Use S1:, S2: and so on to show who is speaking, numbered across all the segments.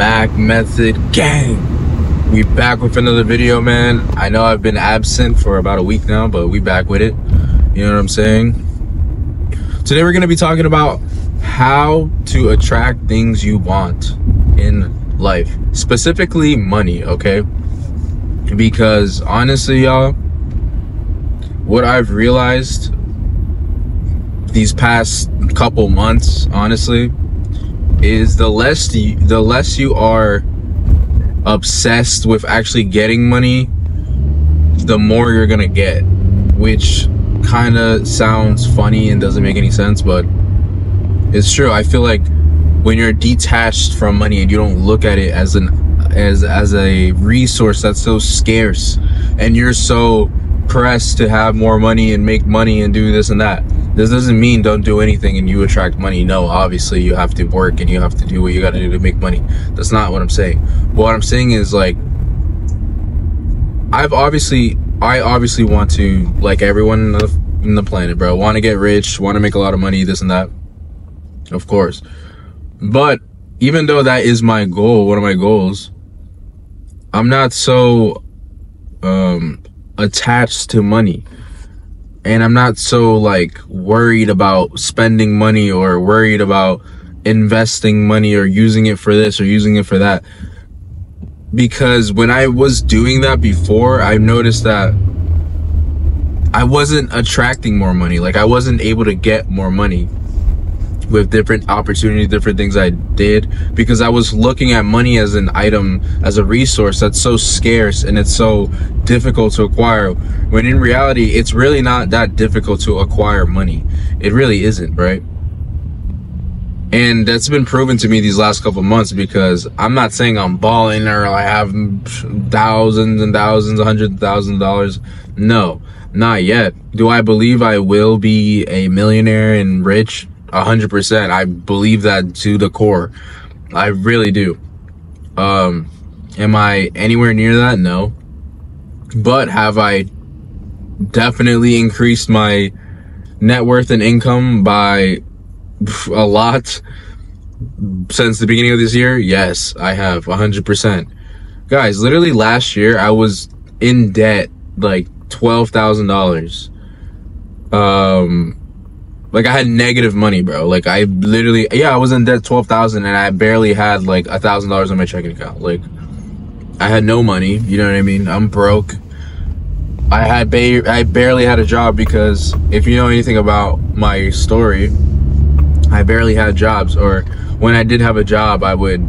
S1: Mac Method Gang. We back with another video, man. I know I've been absent for about a week now, but we back with it. You know what I'm saying? Today we're gonna be talking about how to attract things you want in life, specifically money, okay? Because honestly, y'all, what I've realized these past couple months, honestly, is the less you, the less you are obsessed with actually getting money, the more you're gonna get, which kind of sounds funny and doesn't make any sense, but it's true. I feel like when you're detached from money and you don't look at it as an as as a resource that's so scarce and you're so pressed to have more money and make money and do this and that this doesn't mean don't do anything and you attract money. No obviously you have to work and you have to do what you got to do to make money. That's not what i'm saying. What i'm saying is like i've obviously i obviously want to like everyone in the, in the planet bro want to get rich want to make a lot of money this and that. Of course. But even though that is my goal one of my goals i'm not so um attached to money and I'm not so like worried about spending money or worried about investing money or using it for this or using it for that. Because when I was doing that before, I noticed that I wasn't attracting more money. Like I wasn't able to get more money with different opportunities, different things I did because I was looking at money as an item, as a resource that's so scarce and it's so difficult to acquire. When in reality, it's really not that difficult to acquire money. It really isn't, right? And that's been proven to me these last couple months because I'm not saying I'm balling or I have thousands and thousands, hundreds of thousands of dollars. No, not yet. Do I believe I will be a millionaire and rich? A hundred percent. I believe that to the core. I really do. Um, am I anywhere near that? No. But have I definitely increased my net worth and income by a lot since the beginning of this year? Yes, I have a hundred percent. Guys, literally last year I was in debt like twelve thousand dollars. Um like I had negative money, bro. Like I literally, yeah, I was in debt twelve thousand, and I barely had like a thousand dollars on my checking account. Like I had no money. You know what I mean? I'm broke. I had ba- I barely had a job because if you know anything about my story, I barely had jobs. Or when I did have a job, I would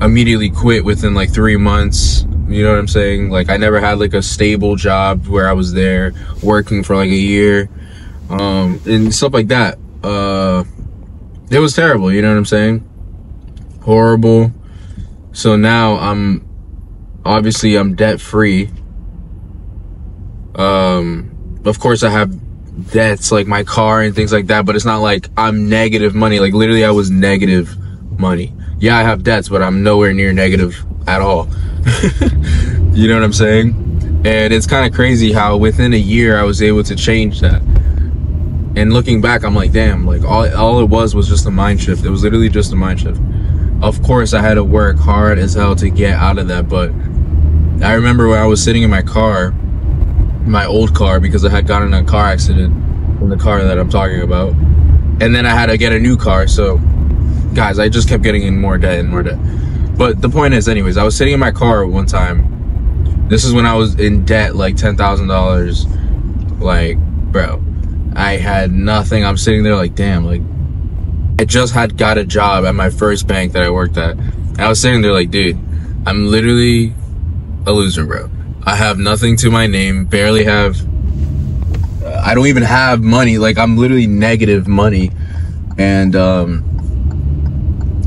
S1: immediately quit within like three months. You know what I'm saying? Like I never had like a stable job where I was there working for like a year um, and stuff like that. Uh, it was terrible. You know what I'm saying? Horrible. So now I'm obviously I'm debt free. Um, of course I have debts like my car and things like that, but it's not like I'm negative money. Like literally I was negative money. Yeah, I have debts, but I'm nowhere near negative at all. you know what I'm saying? And it's kind of crazy how within a year I was able to change that and looking back i'm like damn like all, all it was was just a mind shift. It was literally just a mind shift. Of course i had to work hard as hell to get out of that but i remember when i was sitting in my car my old car because i had gotten a car accident in the car that i'm talking about. And then i had to get a new car so guys i just kept getting in more debt and more debt. But the point is anyways i was sitting in my car one time. This is when i was in debt like $10000 like bro I had nothing. I'm sitting there like, damn, like, I just had got a job at my first bank that I worked at. And I was sitting there like, dude, I'm literally a loser, bro. I have nothing to my name, barely have, I don't even have money. Like, I'm literally negative money. And, um,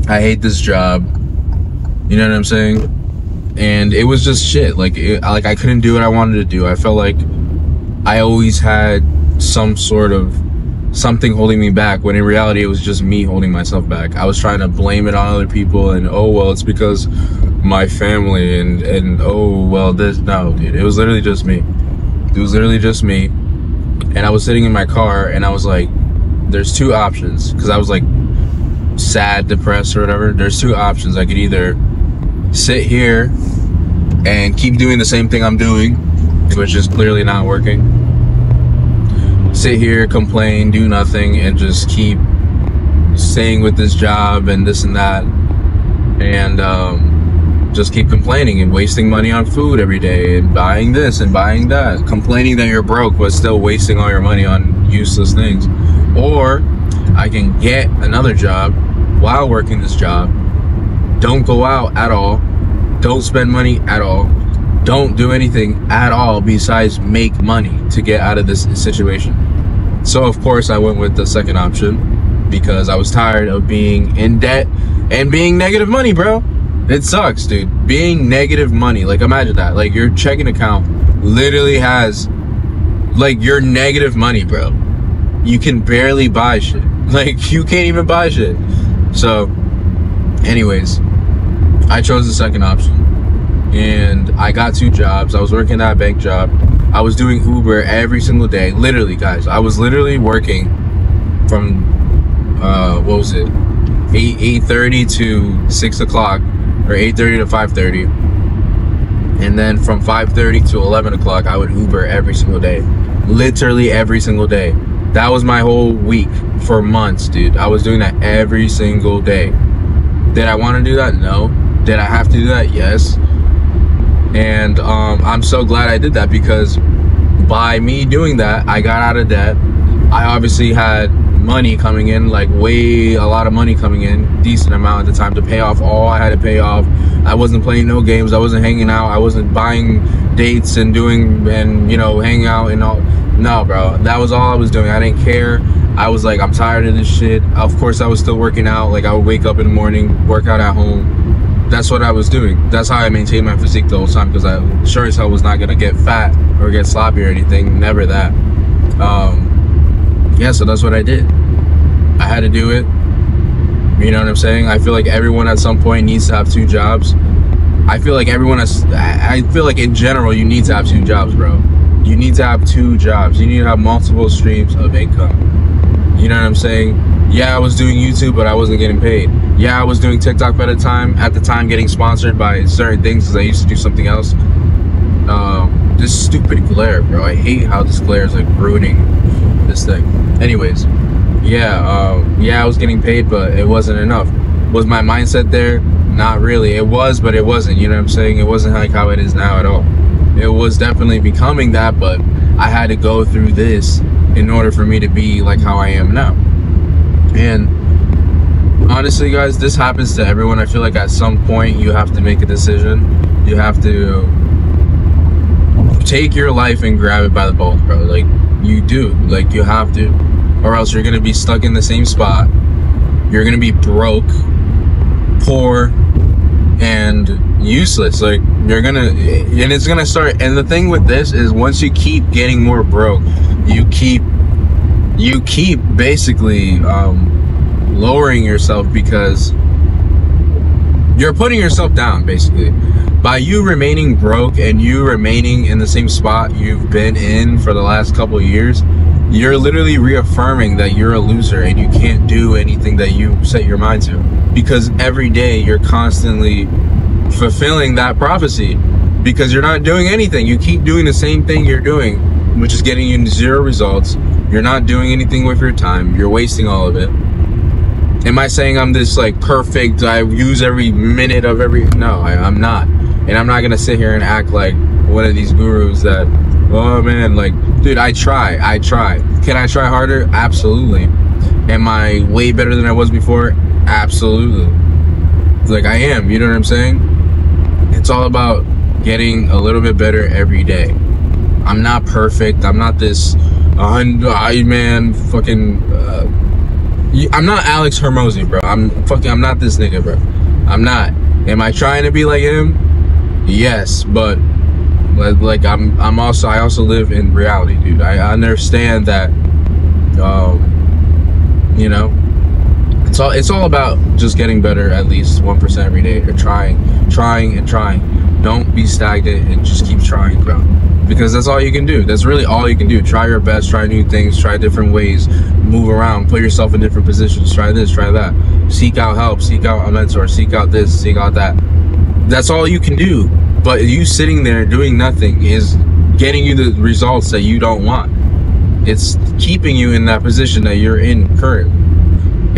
S1: I hate this job. You know what I'm saying? And it was just shit. Like, it, like I couldn't do what I wanted to do. I felt like I always had some sort of something holding me back when in reality it was just me holding myself back. I was trying to blame it on other people and oh well it's because my family and and oh well this no dude it was literally just me. It was literally just me. And i was sitting in my car and i was like there's two options because i was like sad depressed or whatever. There's two options. I could either sit here and keep doing the same thing I'm doing, which is clearly not working. Sit here, complain, do nothing, and just keep staying with this job and this and that, and um, just keep complaining and wasting money on food every day and buying this and buying that, complaining that you're broke but still wasting all your money on useless things. Or I can get another job while working this job, don't go out at all, don't spend money at all, don't do anything at all besides make money to get out of this situation. So, of course, I went with the second option because I was tired of being in debt and being negative money, bro. It sucks, dude. Being negative money. Like, imagine that. Like, your checking account literally has, like, your negative money, bro. You can barely buy shit. Like, you can't even buy shit. So, anyways, I chose the second option. And I got two jobs. I was working that bank job. I was doing Uber every single day. Literally, guys. I was literally working from uh what was it? 8 eight thirty to six o'clock or eight thirty to five thirty. And then from 5:30 to 11 o'clock, I would Uber every single day, literally every single day. That was my whole week for months, dude. I was doing that every single day. Did I want to do that? No. Did I have to do that? Yes. And um, I'm so glad I did that because by me doing that, I got out of debt. I obviously had money coming in, like way a lot of money coming in, decent amount at the time to pay off all I had to pay off. I wasn't playing no games. I wasn't hanging out. I wasn't buying dates and doing and you know hanging out and all. No, bro, that was all I was doing. I didn't care. I was like, I'm tired of this shit. Of course, I was still working out. Like I would wake up in the morning, work out at home. That's what I was doing. That's how I maintained my physique the whole time because I sure as hell was not gonna get fat or get sloppy or anything. Never that. Um, yeah, so that's what I did. I had to do it. You know what I'm saying? I feel like everyone at some point needs to have two jobs. I feel like everyone has. I feel like in general, you need to have two jobs, bro. You need to have two jobs. You need to have multiple streams of income. You know what I'm saying? Yeah, I was doing YouTube, but I wasn't getting paid. Yeah, I was doing TikTok at a time. At the time, getting sponsored by certain things because I used to do something else. Um, this stupid glare, bro. I hate how this glare is like ruining this thing. Anyways, yeah, uh, yeah, I was getting paid, but it wasn't enough. Was my mindset there? Not really. It was, but it wasn't. You know what I'm saying? It wasn't like how it is now at all it was definitely becoming that, but I had to go through this in order for me to be like how I am now. And honestly, guys, this happens to everyone. I feel like at some point you have to make a decision. You have to take your life and grab it by the balls, bro. Like you do. Like you have to. Or else you're gonna be stuck in the same spot. You're gonna be broke, poor, and useless. Like you're gonna, and it's gonna start. And the thing with this is, once you keep getting more broke, you keep, you keep basically um, lowering yourself because you're putting yourself down basically. By you remaining broke and you remaining in the same spot you've been in for the last couple years you're literally reaffirming that you're a loser and you can't do anything that you set your mind to because every day you're constantly fulfilling that prophecy because you're not doing anything. You keep doing the same thing you're doing which is getting you zero results you're not doing anything with your time you're wasting all of it am I saying I'm this like perfect? I use every minute of every. No, I, I'm not, and I'm not gonna sit here and act like one of these gurus that. Oh man, like, dude, I try, I try. Can I try harder? Absolutely. Am I way better than I was before? Absolutely. Like I am. You know what I'm saying? It's all about getting a little bit better every day. I'm not perfect. I'm not this, uh, man, fucking. Uh, I'm not Alex Hormozi, bro. I'm fucking. I'm not this nigga, bro. I'm not. Am I trying to be like him? Yes, but like I'm. I'm also. I also live in reality, dude. I understand that. Um, you know, it's all. It's all about just getting better at least one percent every day, or trying, trying, and trying. Don't be stagnant and just keep trying, bro because that's all you can do. That's really all you can do. Try your best, try new things, try different ways, move around, put yourself in different positions, try this, try that. Seek out help, seek out a mentor, seek out this, seek out that. that's all you can do. But you sitting there doing nothing is getting you the results that you don't want. It's keeping you in that position that you're in currently.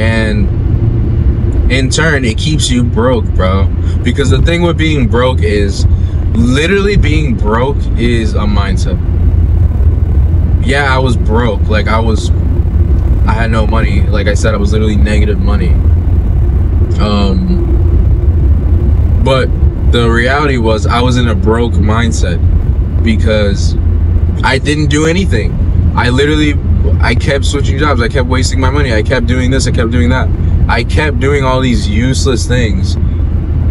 S1: And in turn, it keeps you broke, bro. Because the thing with being broke is literally being broke is a mindset. Yeah, I was broke. Like I was I had no money. Like I said, I was literally negative money. Um but the reality was I was in a broke mindset because I didn't do anything. I literally I kept switching jobs. I kept wasting my money. I kept doing this. I kept doing that. I kept doing all these useless things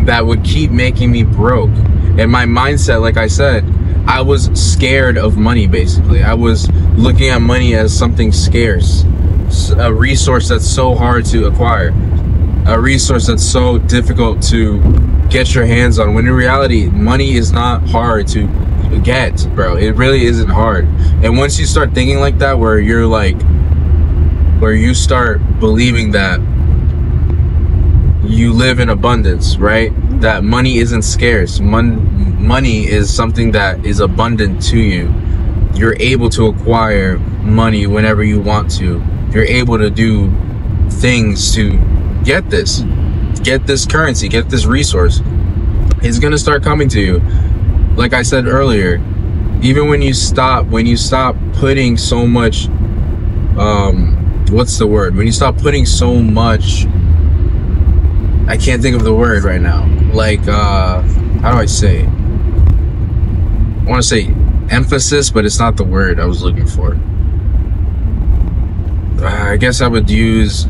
S1: that would keep making me broke. And my mindset, like I said, I was scared of money basically. I was looking at money as something scarce, a resource that's so hard to acquire, a resource that's so difficult to get your hands on. When in reality, money is not hard to get, bro. It really isn't hard. And once you start thinking like that, where you're like, where you start believing that you live in abundance, right? That money isn't scarce. Mon- money is something that is abundant to you. You're able to acquire money whenever you want to. You're able to do things to get this, get this currency, get this resource. It's going to start coming to you like I said earlier, even when you stop, when you stop putting so much, um, what's the word? When you stop putting so much, I can't think of the word right now. Like, uh, how do I say? it? I want to say emphasis, but it's not the word I was looking for. Uh, I guess I would use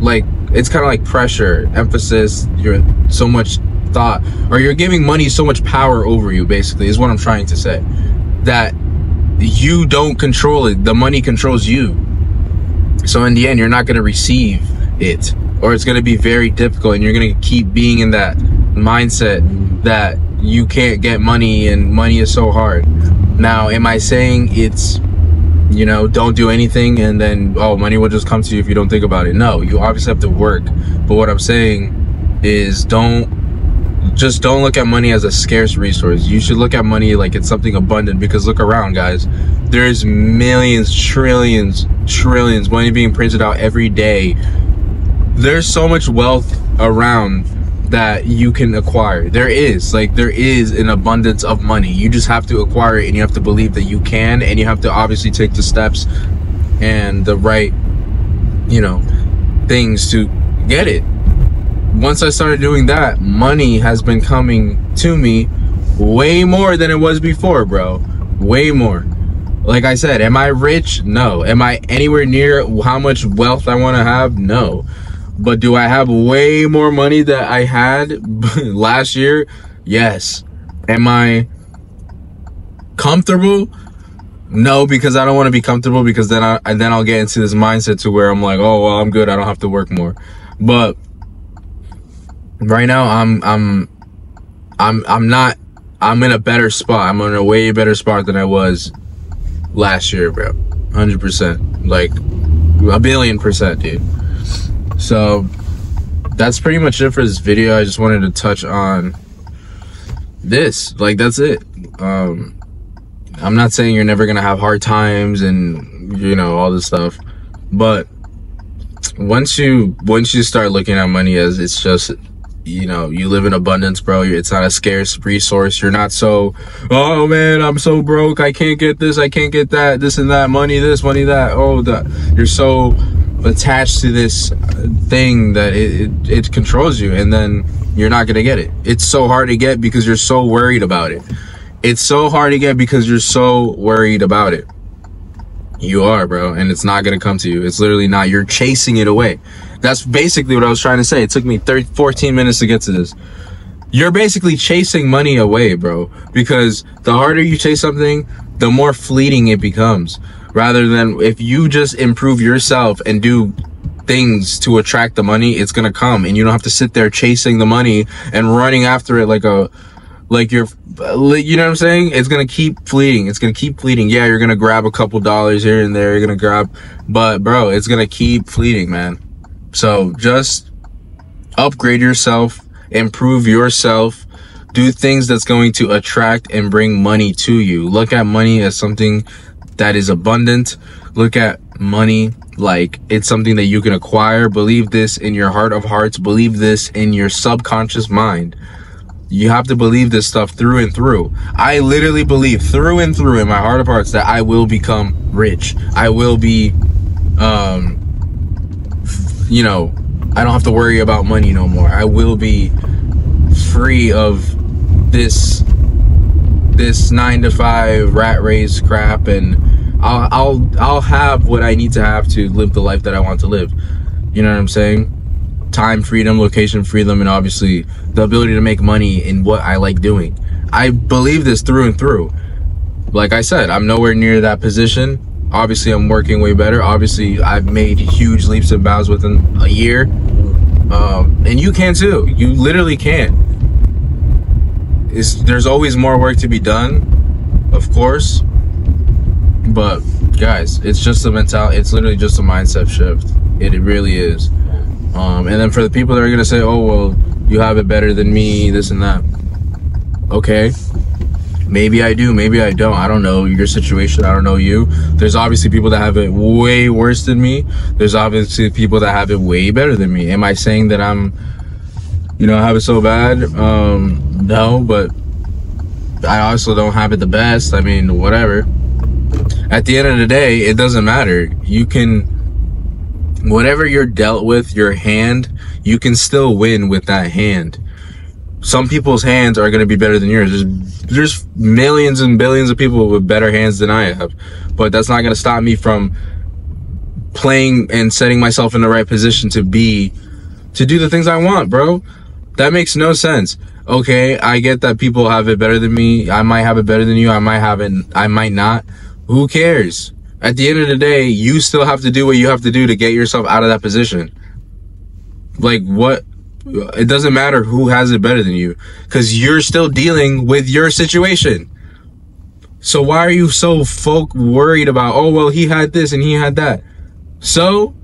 S1: like it's kind of like pressure, emphasis. You're so much thought or you're giving money so much power over you basically is what i'm trying to say that you don't control it the money controls you so in the end you're not going to receive it or it's going to be very difficult and you're going to keep being in that mindset that you can't get money and money is so hard now am i saying it's you know don't do anything and then oh money will just come to you if you don't think about it no you obviously have to work but what i'm saying is don't just don't look at money as a scarce resource. You should look at money like it's something abundant because look around, guys. There's millions, trillions, trillions money being printed out every day. There's so much wealth around that you can acquire. There is, like, there is an abundance of money. You just have to acquire it and you have to believe that you can and you have to obviously take the steps and the right, you know, things to get it once I started doing that, money has been coming to me way more than it was before, bro. Way more. Like I said, am I rich? No. Am I anywhere near how much wealth I want to have? No. But do I have way more money that I had last year? Yes. Am I comfortable? No, because I don't want to be comfortable because then I and then I'll get into this mindset to where I'm like, oh well, I'm good. I don't have to work more. But right now I'm I'm I'm I'm not I'm in a better spot. I'm in a way better spot than I was last year, bro. 100%. Like a billion percent, dude. So that's pretty much it for this video. I just wanted to touch on this. Like that's it. Um I'm not saying you're never to have hard times and you know all this stuff, but once you once you start looking at money as it's just you know you live in abundance bro. It's not a scarce resource. You're not so oh man i'm so broke. I can't get this. I can't get that. This and that. Money this money that. Oh that you're so attached to this thing that it, it, it controls you and then you're not gonna get it it's so hard to get because you're so worried about it it's so hard to get because you're so worried about it you are bro and it's not gonna come to you it's literally not you're chasing it away that's basically what I was trying to say. It took me 30, 14 minutes to get to this. You're basically chasing money away, bro. Because the harder you chase something, the more fleeting it becomes. Rather than if you just improve yourself and do things to attract the money, it's gonna come. And you don't have to sit there chasing the money and running after it like a like you're you know what i'm saying? It's gonna keep fleeting. It's gonna keep fleeting. Yeah you're gonna grab a couple dollars here and there. You're gonna grab but bro it's gonna keep fleeting man. So just upgrade yourself improve yourself, do things that's going to attract and bring money to you. Look at money as something that is abundant. Look at money like it's something that you can acquire. Believe this in your heart of hearts. Believe this in your subconscious mind. You have to believe this stuff through and through. I literally believe through and through in my heart of hearts that I will become rich. I will be, um, you know, I don't have to worry about money no more. I will be free of this this nine to five rat race crap and I'll I'll I'll have what I need to have to live the life that I want to live. You know what I'm saying? Time freedom, location freedom, and obviously the ability to make money in what I like doing. I believe this through and through. Like I said, I'm nowhere near that position. Obviously, I'm working way better. Obviously, I've made huge leaps and bounds within a year. Um, and you can too. You literally can. There's always more work to be done, of course. But guys, it's just a mental. It's literally just a mindset shift. It, it really is. Um, and then for the people that are gonna say, "Oh well, you have it better than me," this and that. Okay, maybe I do, maybe I don't. I don't know your situation. I don't know you. There's obviously people that have it way worse than me. There's obviously people that have it way better than me. Am I saying that I'm, you know, have it so bad? Um, no, but I also don't have it the best. I mean, whatever. At the end of the day, it doesn't matter. You can, whatever you're dealt with, your hand, you can still win with that hand. Some people's hands are going to be better than yours. There's, there's millions and billions of people with better hands than I have. But that's not going to stop me from playing and setting myself in the right position to be, to do the things I want, bro. That makes no sense. Okay, I get that people have it better than me. I might have it better than you. I might have it. I might not. Who cares? At the end of the day, you still have to do what you have to do to get yourself out of that position. Like what? It doesn't matter who has it better than you because you're still dealing with your situation. So why are you so folk worried about, oh, well, he had this and he had that. So,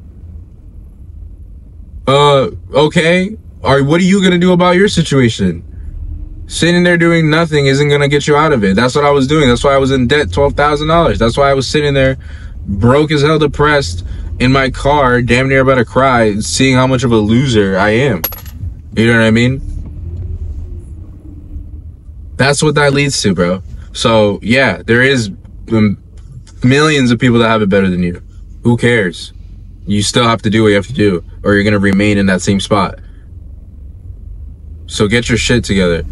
S1: uh, okay. Or what are you going to do about your situation? Sitting there doing nothing isn't gonna get you out of it. That's what I was doing. That's why I was in debt twelve thousand dollars. That's why I was sitting there, broke as hell, depressed in my car, damn near about to cry, seeing how much of a loser I am. You know what I mean? That's what that leads to, bro. So yeah, there is millions of people that have it better than you. Who cares? You still have to do what you have to do, or you're gonna remain in that same spot. So get your shit together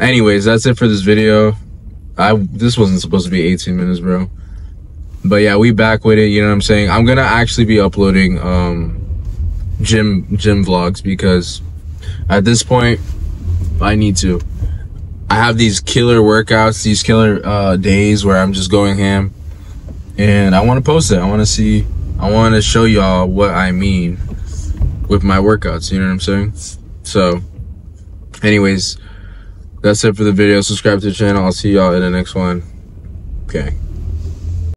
S1: anyways that's it for this video. I this wasn't supposed to be 18 minutes bro. But yeah we back with it you know what i'm saying? I'm gonna actually be uploading um gym gym vlogs because at this point i need to. I have these killer workouts these killer uh days where i'm just going ham. And i want to post it. I want to see i want to show y'all what i mean with my workouts you know what i'm saying? So anyways that's it for the video. Subscribe to the channel. I'll see y'all in the next one. Okay.